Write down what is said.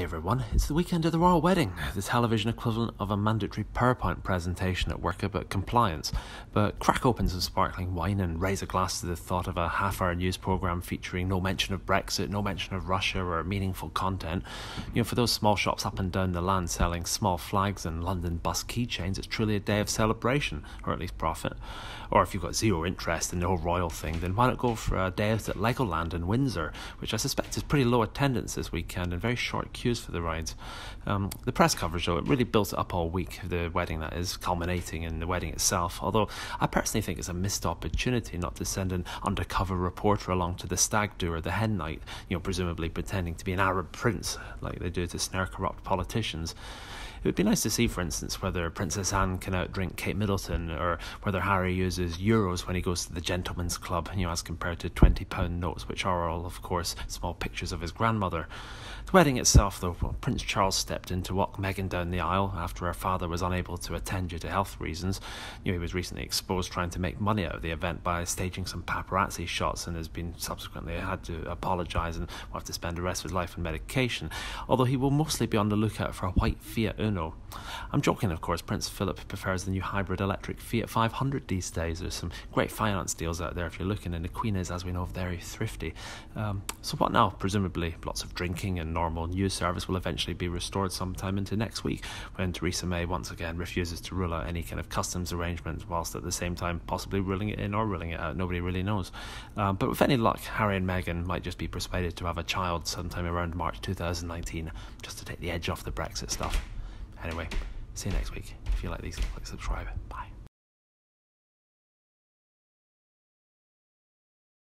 Hey everyone, it's the weekend of the royal wedding, the television equivalent of a mandatory PowerPoint presentation at work about compliance. But crack open some sparkling wine and raise a glass to the thought of a half hour news programme featuring no mention of Brexit, no mention of Russia, or meaningful content. You know, for those small shops up and down the land selling small flags and London bus keychains, it's truly a day of celebration, or at least profit. Or if you've got zero interest in the whole royal thing, then why not go for a day out at Legoland in Windsor, which I suspect is pretty low attendance this weekend and very short queues for the rides. Um, the press coverage, though, it really built up all week, the wedding that is, culminating in the wedding itself. Although I personally think it's a missed opportunity not to send an undercover reporter along to the stag do or the hen night, you know, presumably pretending to be an Arab prince like they do to snare corrupt politicians. It would be nice to see, for instance, whether Princess Anne can outdrink Kate Middleton or whether Harry uses euros when he goes to the gentleman's club, you know, as compared to £20 notes, which are all, of course, small pictures of his grandmother. The wedding itself, though, well, Prince Charles stepped in to walk Meghan down the aisle after her father was unable to attend due to health reasons. You know, he was recently exposed trying to make money out of the event by staging some paparazzi shots and has been subsequently had to apologise and will have to spend the rest of his life on medication, although he will mostly be on the lookout for a white Fiat Uno. I'm joking, of course, Prince Philip prefers the new hybrid electric Fiat 500 these days. There's some great finance deals out there if you're looking, and the Queen is, as we know, very thrifty. Um, so, what now? Presumably, lots of drinking and normal news service will eventually be restored sometime into next week when Theresa May once again refuses to rule out any kind of customs arrangement, whilst at the same time possibly ruling it in or ruling it out. Nobody really knows. Um, but with any luck, Harry and Meghan might just be persuaded to have a child sometime around March 2019 just to take the edge off the Brexit stuff. Anyway, see you next week. If you like these, click subscribe. Bye.